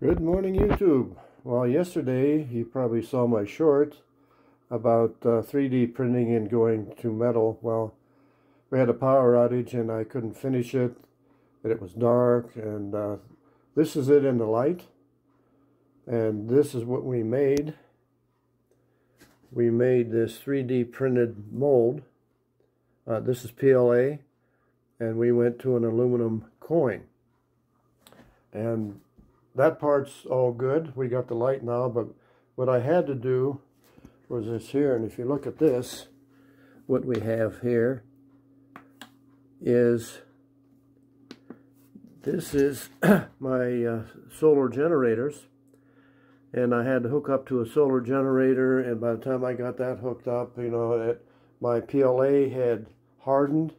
Good morning, YouTube. Well, yesterday you probably saw my short about uh, 3D printing and going to metal. Well, we had a power outage and I couldn't finish it, and it was dark, and uh, this is it in the light, and this is what we made. We made this 3D printed mold. Uh, this is PLA, and we went to an aluminum coin. And that part's all good. We got the light now, but what I had to do was this here, and if you look at this, what we have here is this is my uh, solar generators and I had to hook up to a solar generator and by the time I got that hooked up you know it, my PLA had hardened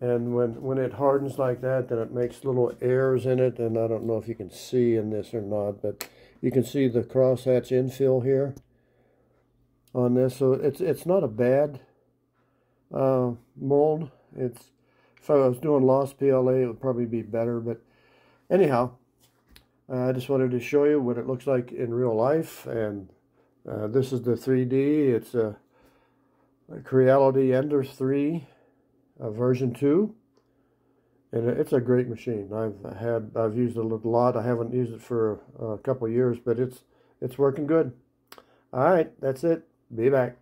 and when when it hardens like that then it makes little airs in it. And I don't know if you can see in this or not but you can see the crosshatch infill here on this. So it's it's not a bad uh, mold. It's if I was doing lost PLA it would probably be better. But anyhow uh, I just wanted to show you what it looks like in real life. And uh, this is the 3D it's a, a Creality Ender 3 uh, version 2 and it's a great machine. I've had I've used it a lot. I haven't used it for a couple years but it's it's working good. All right that's it. Be back